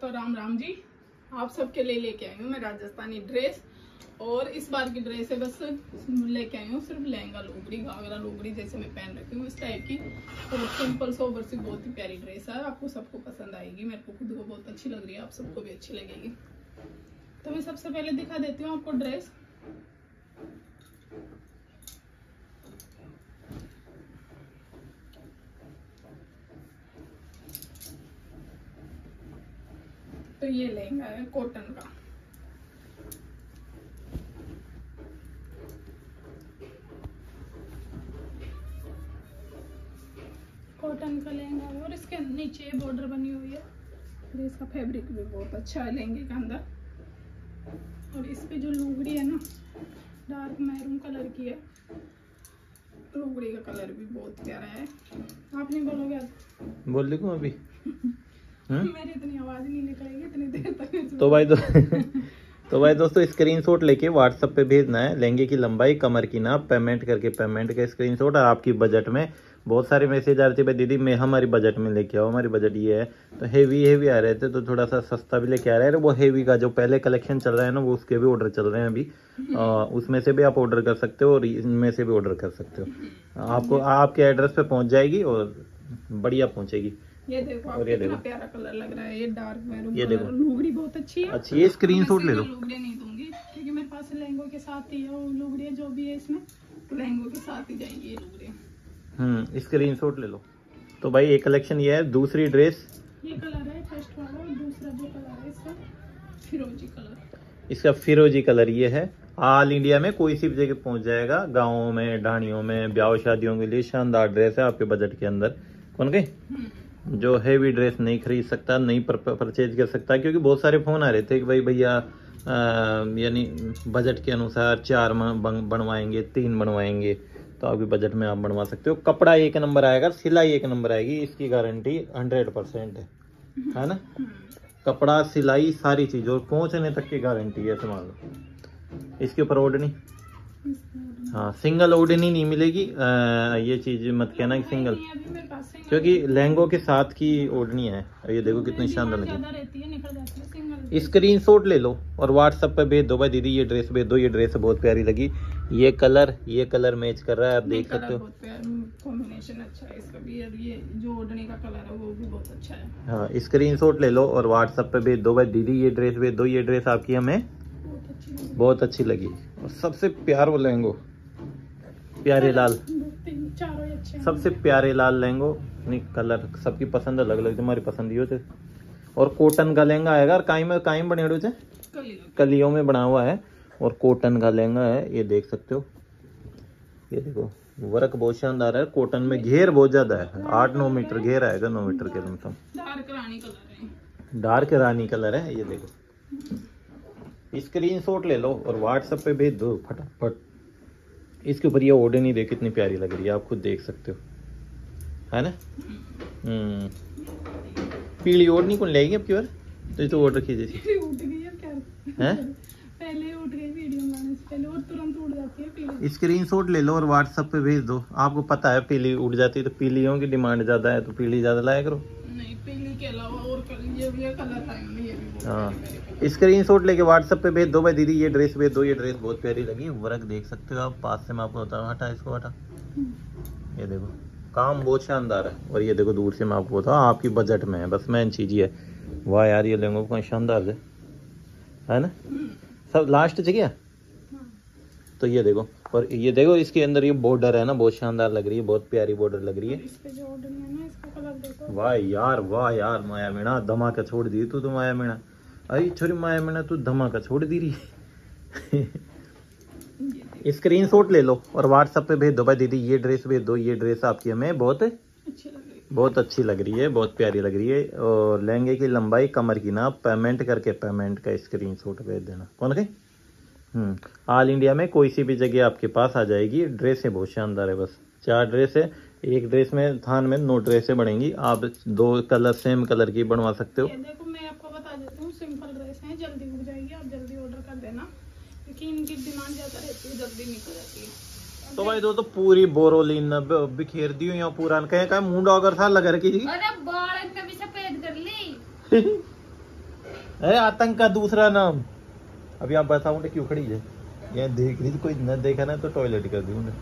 तो राम राम जी, आप सबके लिए लेके आई हूँ मैं राजस्थानी ड्रेस। और इस बार की ड्रेस है बस लेके आई हूँ सिर्फ़ लहंगा लोबड़ी घाघरा लोबड़ी जैसे मैं पहन रखी हूँ। इस टाइप की और सिंपल सोबर सी बहुत ही प्यारी ड्रेस है। आपको सबको पसंद आएगी। मेरे को खुद को बहुत अच्छी लग रही है। आप सबको भी अच्छी लगेगी। तो मैं सबसे पहले दिखा देती हूँ आपको ड्रेस। ये लहंगा है कॉटन का। कॉटन का लहंगा है और इसके नीचे बॉर्डर बनी हुई है। और इसका फैब्रिक भी बहुत अच्छा है लहंगे के अंदर। और इस पे जो लुगड़ी है ना डार्क मैरून कलर की है लुगड़ी का कलर भी बहुत प्यारा है। आप नहीं बोलोगे बोल लिखूं अभी? हम्म? तो भाई दो तो भाई दोस्तों स्क्रीनशॉट लेके व्हाट्सएप पे भेजना है। लहंगे की लंबाई कमर की नाप पेमेंट करके पेमेंट का स्क्रीनशॉट और आपकी बजट में बहुत सारे मैसेज आ रहे थे भाई दीदी मैं हमारी बजट में लेके आओ हमारी बजट ये है। तो हेवी हेवी आ रहे थे तो थोड़ा सा सस्ता भी लेके आ रहे हैं। वो हेवी का जो पहले कलेक्शन चल रहा है ना वो उसके भी ऑर्डर चल रहे हैं अभी। आ, उसमें से भी आप ऑर्डर कर सकते हो और इनमें से भी ऑर्डर कर सकते हो। आपको आपके एड्रेस पे पहुँच जाएगी और बढ़िया पहुंचेगी। ये देखो और ये देखो। प्यारा कलर लग रहा है ये डार्क मैरून ये देखो। लुगड़ी बहुत अच्छी है। अच्छा ये स्क्रीनशॉट ले लो। लुगड़ी नहीं दूँगी क्योंकि मेरे पास लहंगों के साथ ही है लुगड़ी जो भी है इसमें तो लहंगों के साथ ही जाएँगी ये लुगड़ी। हम्म स्क्रीनशॉट ले लो। तो भाई एक कलेक्शन ये है दूसरी ड्रेस ये कलर है फ़र्स्ट वाला और दूसरा जो कलर है इसका फिरोजी कलर। इसका फिरोजी कलर ये है। ऑल इंडिया में कोई सी भी जगह पहुँच जाएगा गाँवों में ढाणियों में ब्याह शादियों के लिए शानदार ड्रेस है आपके बजट के अंदर। कौन गई जो हैवी ड्रेस नहीं खरीद सकता नहीं पर, परचेज कर सकता क्योंकि बहुत सारे फ़ोन आ रहे थे कि भाई भैया यानी बजट के अनुसार चार बनवाएँगे तीन बनवाएँगे तो आपके बजट में आप बनवा सकते हो। कपड़ा एक नंबर आएगा सिलाई एक नंबर आएगी इसकी गारंटी हंड्रेड परसेंट है। है ना? कपड़ा सिलाई सारी चीज़ और पहुँचने तक की गारंटी है समझ लो। इसके ऊपर ओढ़नी हाँ सिंगल ओढ़नी नहीं मिलेगी। अ, ये चीज़ मत कहना कि सिंगल क्योंकि लहंगों के साथ की ओढ़नी है। ये देखो कितनी शानदार लगी। स्क्रीन शॉट ले लो और व्हाट्सएप पे भेज दो भाई दीदी ये ड्रेस भेज दो ये ड्रेस बहुत प्यारी लगी। ये कलर ये कलर मैच कर रहा है आप देख सकते हो। कॉम्बिनेशन अच्छा है अच्छा है। स्क्रीन शॉट ले लो और व्हाट्सएप पे भेज दो भाई दीदी ये ड्रेस भेज दो ये ड्रेस आपकी हमें बहुत अच्छी लगी। और सबसे प्यार वो लहंगो। प्यारे लाल। सबसे प्यारे लाल लहंगो नहीं कलर सबकी पसंद अलग अलग तुम्हारी पसंद ही होते और कॉटन का लहंगा आएगा और काई में काई बने हुए थे? कलियों। में बना हुआ है और कॉटन का लहंगा है ये देख सकते हो। ये देखो वर्क बहुत शानदार है कॉटन में घेर बहुत ज़्यादा है। आठ नौ मीटर घेर आएगा नौ मीटर के लमसम डार्क रानी कलर डार्क रानी कलर है ये देखो। स्क्रीन शॉट ले लो और व्हाट्सएप पे भेज दो फटाफट। इसके ऊपर ये ओढ़नी नहीं देख कितनी प्यारी लग रही है आप खुद देख सकते हो। है ना? हम्म। पीली ओढ़नी कौन लेगी अब की बार? तो ये तो ऑर्डर कीजिए फिर उठ गई क्या? पहले उठ गई वीडियो बनाने से पहले और तुरंत उठ जाती है पीली। स्क्रीन शॉट ले लो और व्हाट्सएप पे भेज दो। आपको पता है पीली उड़ जाती है तो पीलियों की डिमांड ज़्यादा है तो पीली ज़्यादा लाया करो। नहीं पीली के अलावा और कलर ये भी कलर आएँगे। हाँ। स्क्रीन शॉट लेके व्हाट्सएप पे भेज दो भाई दीदी ये ड्रेस भेज दो ये ड्रेस बहुत प्यारी लगी वर्क देख सकते हो आप पास से मैं आपको बताऊँ हटा इसको हटा। ये देखो काम बहुत शानदार है और ये देखो दूर से मैं आपको बताऊँ आपकी बजट में है बस मेन चीज़ ये है। वाह यार ये लेंगे कौन शानदार है। है ना? सब लास्ट चाहिए हाँ। तो ये देखो और ये देखो इसके अंदर ये बॉर्डर है ना बहुत शानदार लग रही है बहुत प्यारी बॉर्डर लग रही है। वाह यार वाह यार माया मीणा धमाका छोड़ दी तू तो माया मीणा। अरे छोरी माया मैंने तू धमाका छोड़ दी रही। स्क्रीन शॉट ले लो और व्हाट्सएप पे भेज दो। भाई दीदी, ये ड्रेस भेज दो, ये ड्रेस आपकी हमें बहुत अच्छी बहुत अच्छी लग रही है, बहुत प्यारी लग रही है। और लहंगे की लंबाई, कमर की ना पेमेंट करके पेमेंट का स्क्रीन शॉट भेज देना। कौन कहीं ऑल इंडिया में कोई सी भी जगह आपके पास आ जाएगी। ड्रेस बहुत शानदार है बस। चार ड्रेस है। एक ड्रेस में, थान में नौ ड्रेसें बनेंगी। आप दो कलर सेम कलर की बनवा सकते हो। देखो, मैं आपको बता देती हूँ सिंपल ड्रेस है जल्दी उग जाएगी आप जल्दी ऑर्डर कर देना क्योंकि इनकी डिमांड ज़्यादा रहती है जल्दी निकल जाती है। तो भाई दोस्तों पूरी बोरोलिन बिखेर दी हुई यहाँ पूरा। कहे का मुंडा अगर था लगा रखी थी अरे बाल इतना भी सफ़ेद कर ली। अरे आतंक का दूसरा नाम। अभी आप बताओ क्यों खड़ी है? ये देख रही थी कोई न देखा ना तो टॉयलेट कर दी उन्हें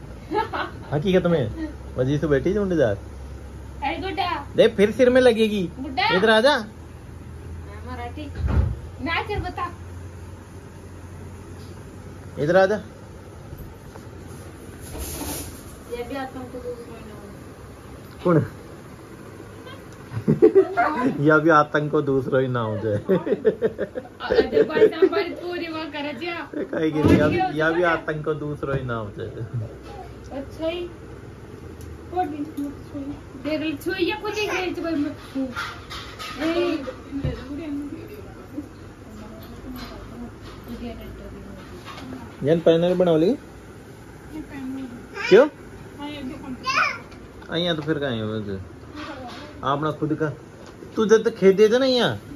हकीकत में वजह से बैठी थी गुड्डा। देख फिर सिर में लगेगी। गुड्डा। इधर आ जा। मराठी। नाच रे बता। इधर आ जा। ये भी आता हूँ तो दूसरा नाम कौन? या भी आतंक को दूसरा ही ना हो जाए कर या भी या भी आतंक को दूसरा ही ना हो जाए अच्छा ही। पड़ी छुई। या कुछ नहीं जन पैनल बना ली क्यों અહીંયા તો फिर कहीं हो अपना खुद का तुझे तो खेत दे ना यहाँ